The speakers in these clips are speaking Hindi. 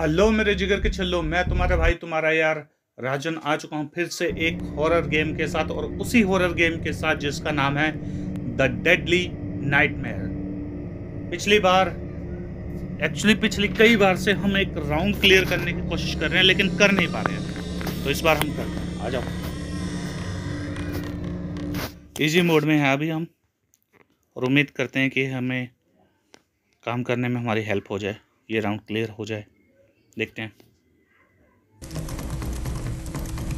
हेलो मेरे जिगर के छल्लो, मैं तुम्हारा भाई, तुम्हारा यार राजन आ चुका हूँ फिर से एक हॉरर गेम के साथ और उसी हॉरर गेम के साथ जिसका नाम है द डेडली नाइटमेयर पिछली बार एक्चुअली पिछली कई बार से हम एक राउंड क्लियर करने की कोशिश कर रहे हैं, लेकिन कर नहीं पा रहे हैं। तो इस बार हम करते हैं आ जाओ। इजी मोड में है अभी हम और उम्मीद करते हैं कि हमें काम करने में हमारी हेल्प हो जाए, ये राउंड क्लियर हो जाए। देखते हैं।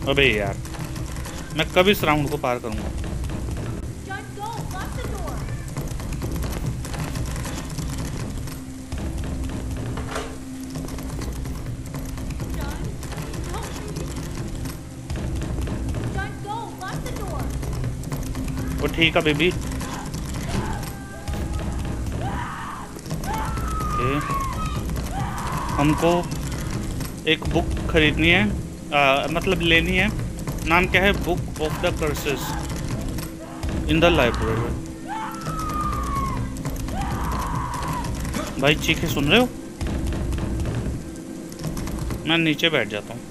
अबे यार मैं कब इस राउंड को पार करूँगा? वो ठीक है बेबी। हमको एक बुक खरीदनी है आ, मतलब लेनी है। नाम क्या है? Book of the curses in the library भाई चीखे सुन रहे हो? मैं नीचे बैठ जाता हूँ।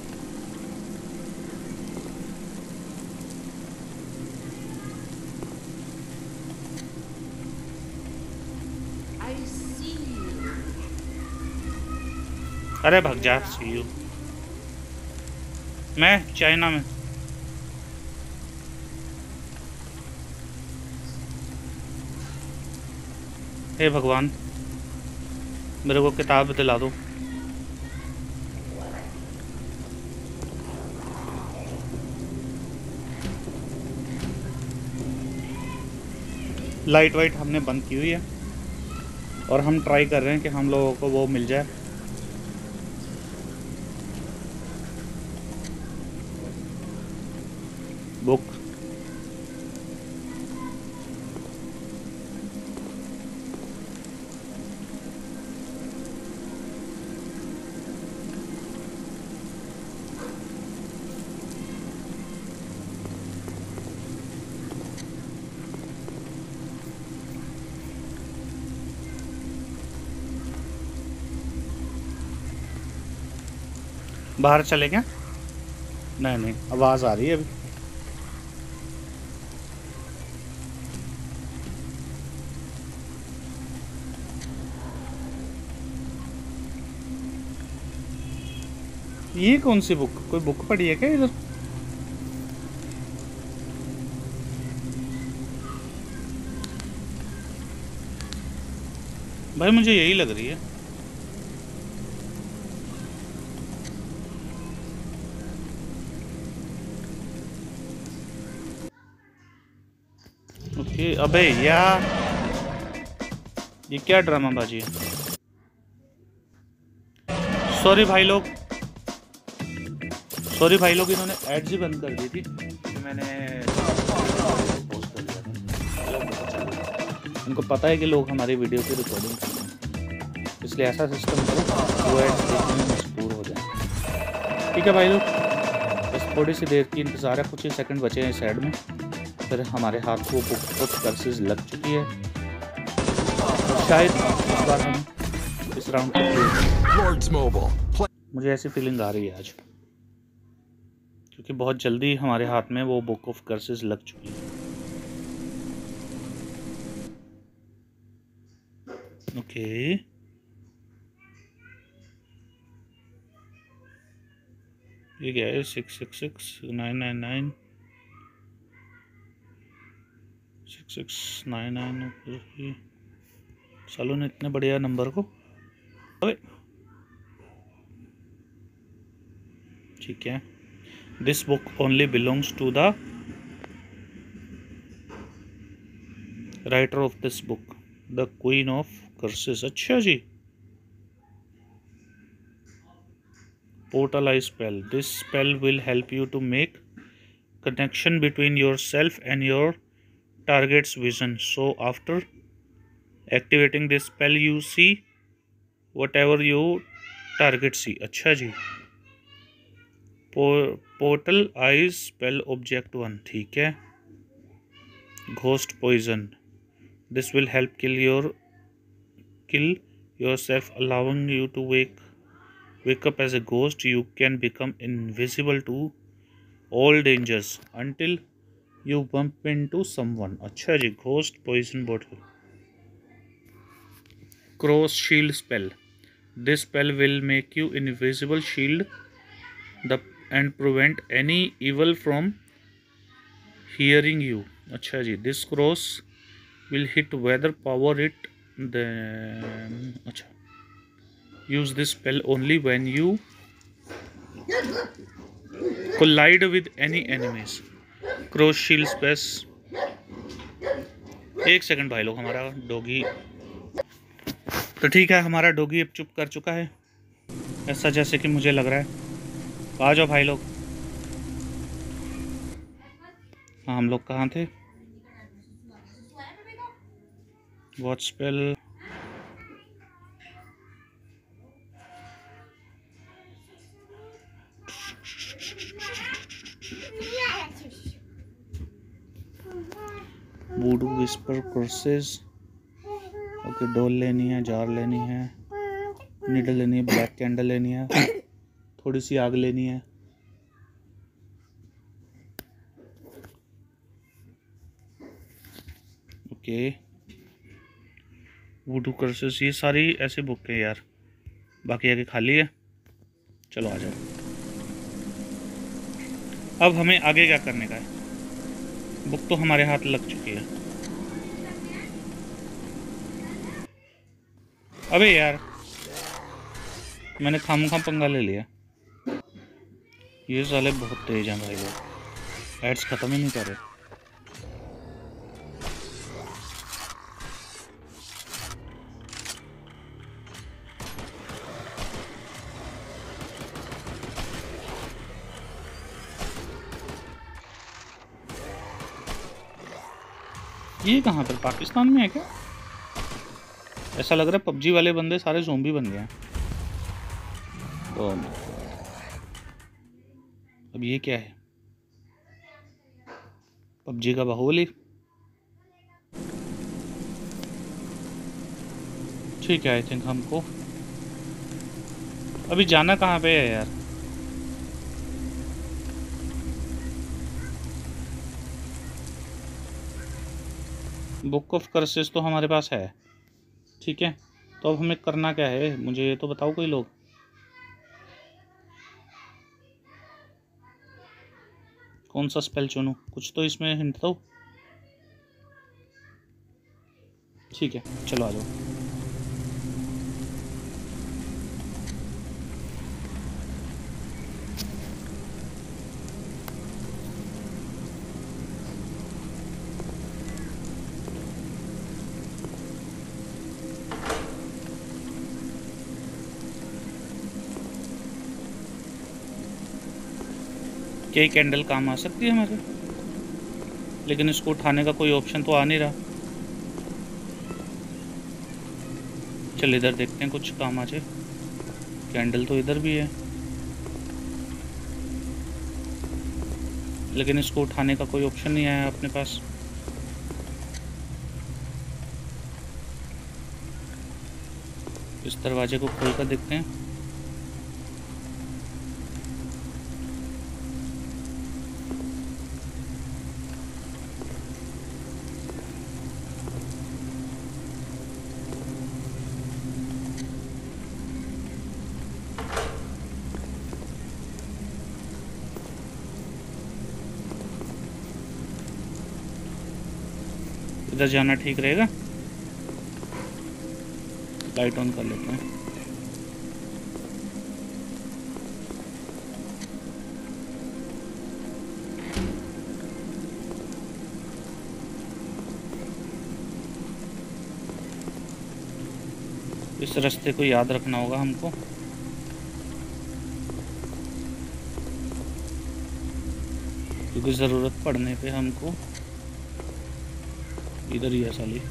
अरे भग जा सी यू मैं चाइना में। हे भगवान, मेरे को किताब दिला दो। लाइट वाइट हमने बंद की हुई है और हम ट्राई कर रहे हैं कि हम लोगों को वो मिल जाए। बुक बाहर चले क्या नहीं नहीं आवाज़ आ रही है अभी। ये कौन सी बुक कोई बुक पढ़ी है क्या इधर? भाई, मुझे यही लग रही है। ओके अबे यार ये क्या ड्रामा बाजी है? सॉरी भाई लोग। सॉरी भाई लोग इन्होंने। एड्स ही बंद कर दी थी। मैंने पोस्ट कर दिया इनको पता है कि लोग हमारी वीडियो की रिकॉर्डिंग करते हैं। इसलिए ऐसा सिस्टम करो वो एड्स देखने में मजबूर हो जाए। ठीक है भाई लोग बस थोड़ी सी देर की इंतज़ार है। कुछ ही सेकंड बचे हैं इस एड में। फिर हमारे हाथ को बुक ऑफ़ कर्सेज लग चुकी है। और शायद इस बार हम इस राउंड को मुझे ऐसी फीलिंग आ रही है आज। क्योंकि बहुत जल्दी हमारे हाथ में वो बुक ऑफ़ कर्सेस लग चुकी है। ओके ये क्या है? Six six six nine nine nine six six nine nine सालों ने इतने बढ़िया नंबर को। ठीक है। this book only belongs to the writer of this book the queen of curses acha ji. Portal i spell. This spell will help you to make connection between yourself and your target's vision. So after activating this spell you see whatever you target see. Acha ji. Portal I spell object one, ठीक है? Ghost poison. This will help kill your kill your self allowing you to wake wake up as a ghost. You can become invisible to all dangers until you bump in to some अच्छा जी, ghost poison bottle cross shield spell. This spell will make you invisible shield. The and prevent any evil from hearing you अच्छा जी this cross will hit weather power it then अच्छा use this spell only when you collide with any enemies cross shield space एक सेकेंड भाई लोग, हमारा डोगी। तो ठीक है, हमारा डोगी अब चुप कर चुका है। ऐसा जैसे कि मुझे लग रहा है। आ जाओ भाई लोग। हाँ हम लोग कहाँ थे? Watch spell voodoo whisper courses okay doll लेनी है जार लेनी है। नीडल लेनी है ब्लैक कैंडल लेनी है। थोड़ी सी आग लेनी है। ओके। वूडू कर्सेस, ये सारी ऐसे बुक है यार। बाकी आगे खाली है। चलो आ जाओ। अब हमें आगे क्या करने का है? बुक तो हमारे हाथ लग चुकी है। अबे यार, मैंने खाम खाम पंगा ले लिया। ये साले बहुत तेज हैं भाई लोग। एड्स ख़त्म ही नहीं कर रहे। ये कहाँ पर? पाकिस्तान में है क्या? ऐसा लग रहा है पबजी वाले बंदे सारे जोम्बी बन गए हैं। तो अब ये क्या है? पबजी का बाहुबली। ठीक है आई थिंक हमको। अभी जाना कहाँ पे है यार? बुक ऑफ़ कर्सेस तो हमारे पास है। ठीक है तो अब हमें करना क्या है? मुझे ये तो बताओ कोई लोग। कौन सा स्पेल चुनूँ? कुछ तो इसमें हिंट दो। ठीक है चलो आ जाओ। क्या कैंडल काम आ सकती है हमारे लेकिन इसको उठाने का कोई ऑप्शन तो आ नहीं रहा। चल, इधर देखते हैं कुछ काम आ जाए। कैंडल तो इधर भी है। लेकिन इसको उठाने का कोई ऑप्शन नहीं आया अपने पास। इस दरवाजे को खोल कर देखते हैं। इधर जाना ठीक रहेगा। लाइट ऑन कर लेते हैं। इस रास्ते को याद रखना होगा हमको। क्योंकि ज़रूरत पड़ने पे हमको इधर ही है साली।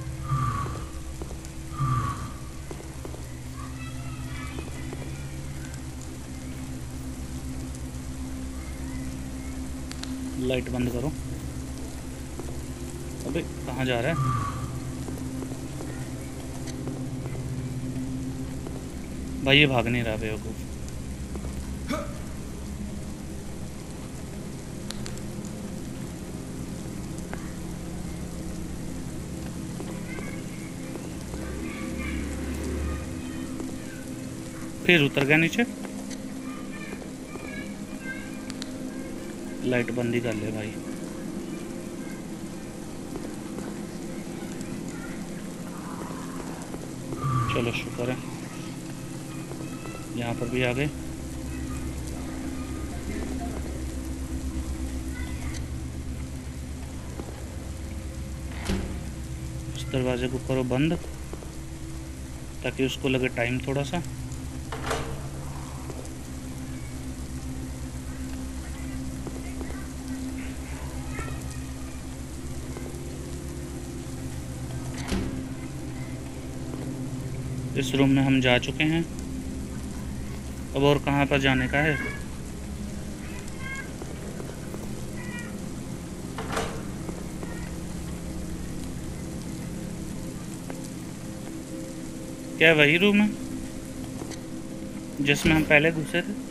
लाइट बंद करो। अबे, कहाँ जा रहा है? भाई, ये भाग नहीं रहा बेवकूफ़। फिर उतर गया नीचे। लाइट बंद ही कर ले भाई। चलो शुक्र है। यहाँ पर भी आ गए। दरवाजे को करो बंद, ताकि उसको लगे टाइम थोड़ा सा। इस रूम में हम जा चुके हैं। अब और कहाँ पर जाने का है? क्या वही रूम है जिसमें हम पहले घुसे थे?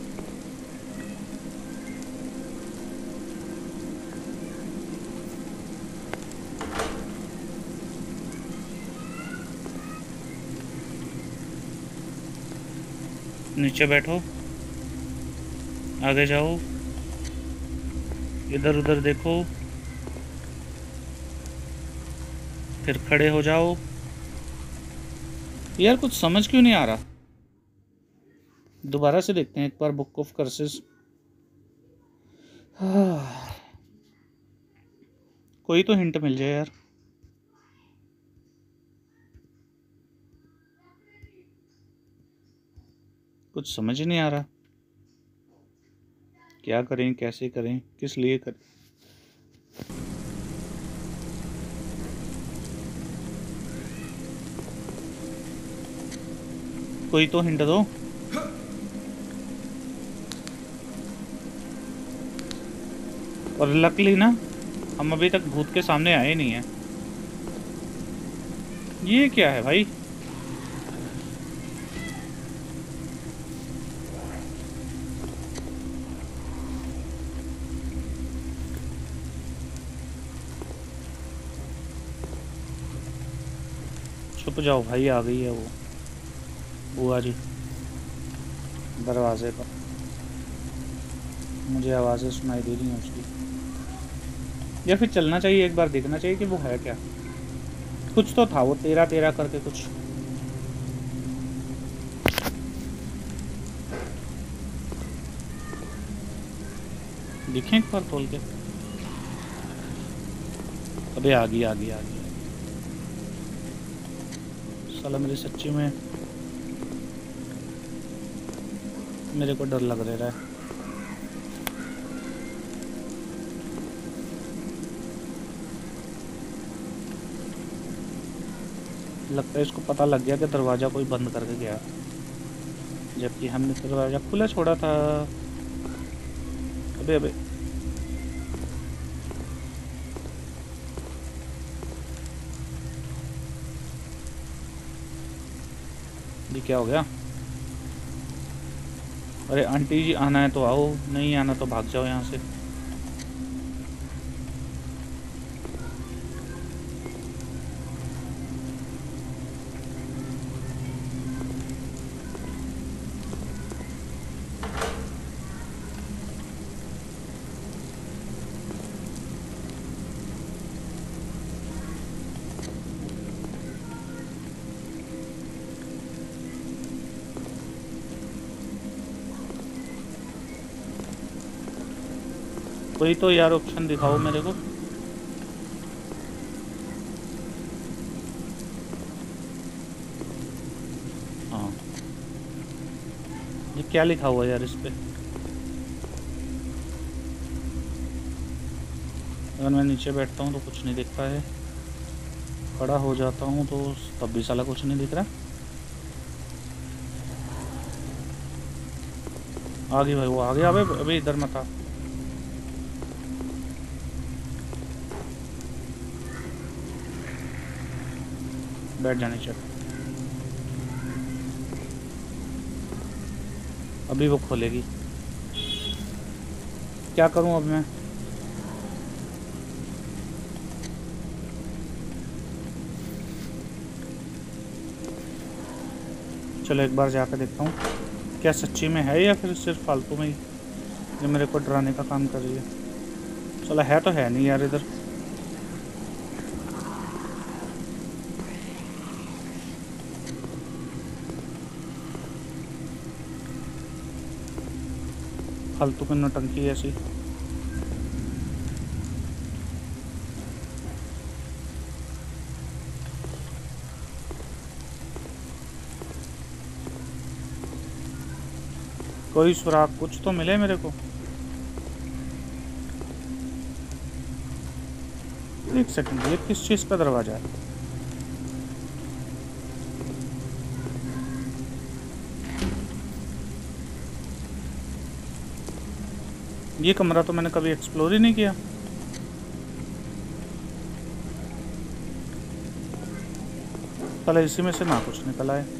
नीचे बैठो। आगे जाओ। इधर उधर देखो। फिर खड़े हो जाओ। यार, कुछ समझ क्यों नहीं आ रहा? दोबारा से देखते हैं एक बार बुक ऑफ़ कर्सेस कोई तो हिंट मिल जाए यार। कुछ समझ नहीं आ रहा। क्या करें, कैसे करें, किस लिए करें? कोई तो हिंट दो। और लकली ना, हम अभी तक भूत के सामने आए नहीं है। ये क्या है भाई? जाओ, भाई आ गई है वो। बुआ जी, दरवाजे पर। मुझे आवाज़ें सुनाई दे रही हैं उसकी। या फिर चलना चाहिए, एक बार देखना चाहिए कि वो है क्या। कुछ तो था वो तेरा तेरा करके कुछ। दिखें एक बार तोल के। अबे आ गई आ गई आ गई साला मेरी सच्ची में मेरे को डर लग रहा है। लगता है इसको पता लग गया कि दरवाज़ा कोई बंद करके गया। जबकि हमने दरवाज़ा खुला छोड़ा था। अबे अबे ये क्या हो गया? अरे आंटी जी, आना है तो आओ, नहीं आना तो भाग जाओ यहाँ से। कोई तो यार ऑप्शन दिखाओ मेरे को। हाँ। ये क्या लिखा हुआ यार इस पे? अगर मैं नीचे बैठता हूँ तो कुछ नहीं दिखता है। खड़ा हो जाता हूँ तो तब भी साला कुछ नहीं दिख रहा। आगे भाई, वो आगे अबे अभी इधर मत आ। बैठ जाने चल। अभी वो खोलेगी। क्या करूँ अब मैं? चलो एक बार जाकर देखता हूँ, क्या सच्ची में है या फिर सिर्फ़ फालतू में ही ये मेरे को डराने का काम कर रही है। चलो, है तो है नहीं यार इधर। फालतू की नटंकी ऐसी। कोई सुराग कुछ तो मिले मेरे को। एक सेकंड ये किस चीज़ का दरवाज़ा है? ये कमरा तो मैंने कभी एक्सप्लोर ही नहीं किया। पहले इसी में से ना कुछ निकला है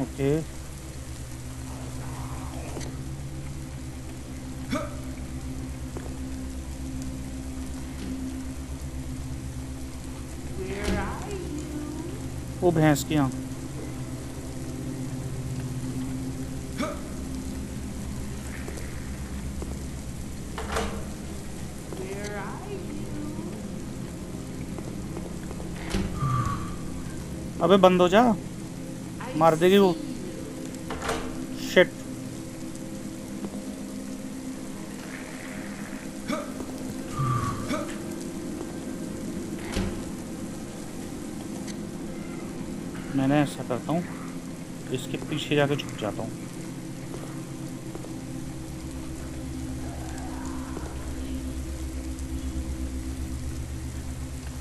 ओके वो भैंस की आँख अबे बंद हो जा। मार देगी वो शिट मैंने ऐसा करता हूँ इसके पीछे जाके छुप जाता हूँ।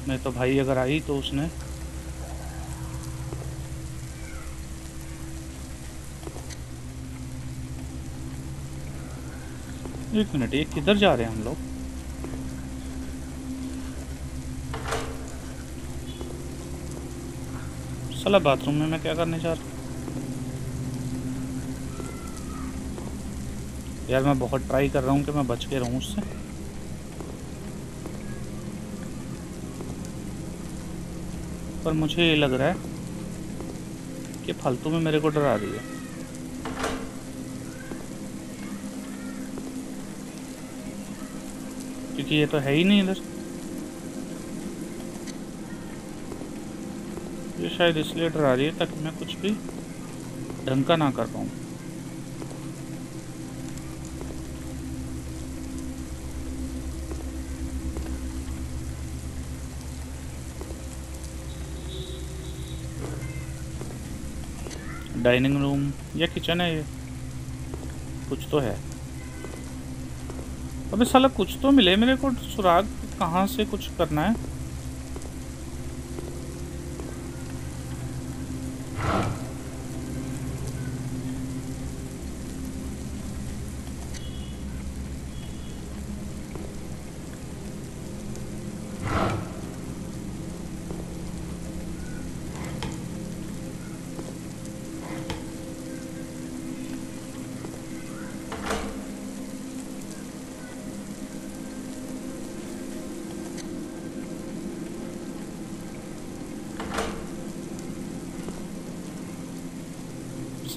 नहीं तो भाई अगर आई तो उसने एक मिनट, ये किधर जा रहे हैं हम लोग? सला बाथरूम में मैं क्या करने जा रहा यार मैं बहुत ट्राई कर रहा हूँ कि मैं बच के रहूँ उससे। पर मुझे ये लग रहा है कि फालतू में मेरे को डरा रही है। क्योंकि ये तो है ही नहीं इधर। ये शायद इसलिए डरा रही है ताकि मैं कुछ भी ढंग का ना कर पाऊँ। डाइनिंग रूम या किचन है ये? कुछ तो है। अबे साला कुछ तो मिले मेरे को। सुराग, कहाँ से कुछ करना है?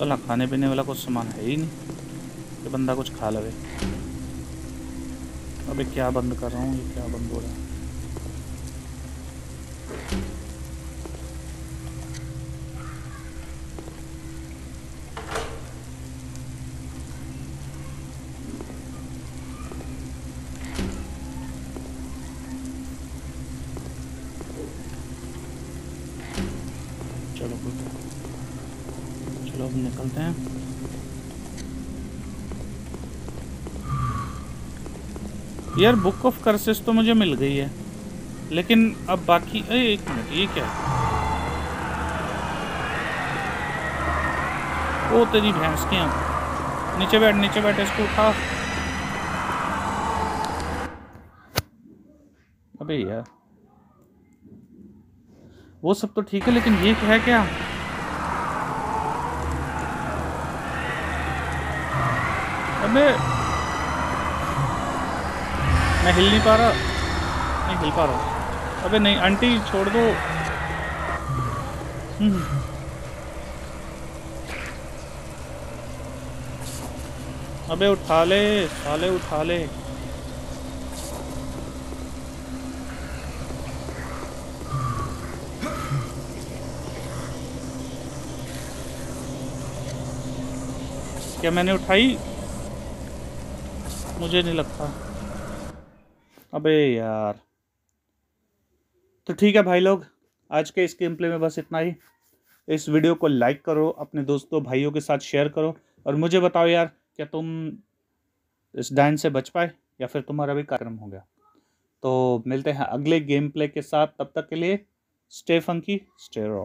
साला खाने पीने वाला कुछ सामान है ही नहीं कि बंदा कुछ खा ले अबे क्या बंद कर रहा हूँ, ये क्या बंद हो रहा है चलो चलो अब निकलते हैं यार बुक ऑफ़ कर्सेस तो मुझे मिल गई है लेकिन अब बाकी ए, एक मिनट ये क्या है? वो तेरी भैंस की आँख। नीचे बैठ नीचे बैठ इसको उठा। अबे यार वो सब तो ठीक है लेकिन ये है क्या? अबे मैं हिल नहीं पा रहा। नहीं, हिल पा रहा अबे नहीं, आंटी, छोड़ दो। हम्म। अबे उठा ले साले उठा ले। क्या मैंने उठाई? मुझे नहीं लगता। अबे यार। तो ठीक है भाई लोग, आज के इस गेम प्ले में बस इतना ही। इस वीडियो को लाइक करो, अपने दोस्तों, भाइयों के साथ शेयर करो, और मुझे बताओ यार, क्या तुम इस डाइन से बच पाए, या फिर तुम्हारा भी कार्यक्रम हो गया? तो मिलते हैं अगले गेम प्ले के साथ, तब तक के लिए स्टे फंकी स्टे रॉ